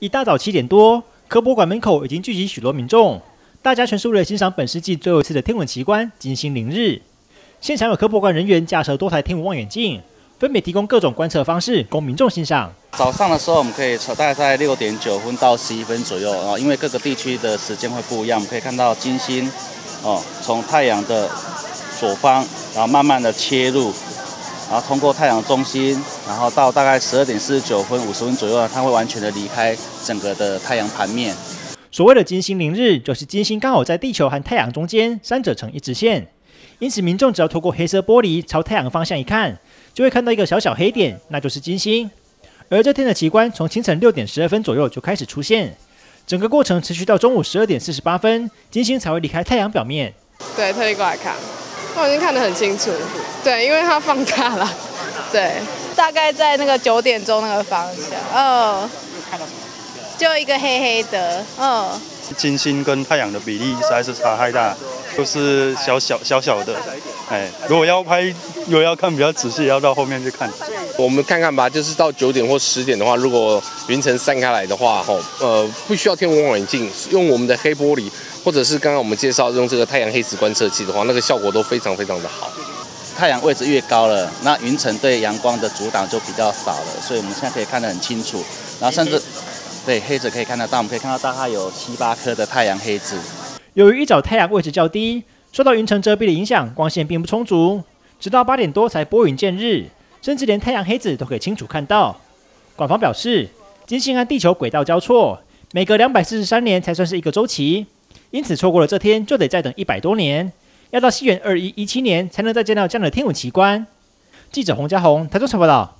一大早七点多，科博馆门口已经聚集许多民众，大家全是为了欣赏本世纪最后一次的天文奇观——金星凌日。现场有科博馆人员架设多台天文望远镜，分别提供各种观测方式供民众欣赏。早上的时候，我们可以大概在六点九分到十一分左右啊，因为各个地区的时间会不一样，我们可以看到金星哦，从太阳的左方，然后慢慢的切入。然后通过太阳中心，然后到大概十二点四十九分五十分左右，它会完全的离开整个的太阳盘面。所谓的金星凌日，就是金星刚好在地球和太阳中间，三者成一直线。因此，民众只要透过黑色玻璃朝太阳方向一看，就会看到一个小小黑点，那就是金星。而这天的奇观从清晨六点十二分左右就开始出现，整个过程持续到中午十二点四十八分，金星才会离开太阳表面。对，特意过来看。我已经看得很清楚，对，因为它放大了，对，大概在那个九点钟那个方向，哦，就一个黑黑的，嗯，金星跟太阳的比例实在是差太大，就是小小小小的，哎，如果要拍，如果要看比较仔细，要到后面去看。我们看看吧，就是到九点或十点的话，如果云层散开来的话，吼，呃，不需要天文望远镜，用我们的黑玻璃。或者是刚刚我们介绍用这个太阳黑子观测器的话，那个效果都非常非常的好。太阳位置越高了，那云层对阳光的阻挡就比较少了，所以我们现在可以看得很清楚。然后甚至对黑子可以看得到，我们可以看到大概有七八颗的太阳黑子。由于一早太阳位置较低，受到云层遮蔽的影响，光线并不充足，直到八点多才拨云见日，甚至连太阳黑子都可以清楚看到。官方表示，金星和地球轨道交错，每隔两百四十三年才算是一个周期。因此，错过了这天，就得再等一百多年，要到西元二一一七年才能再见到这样的天文奇观。记者洪家宏台中采报道。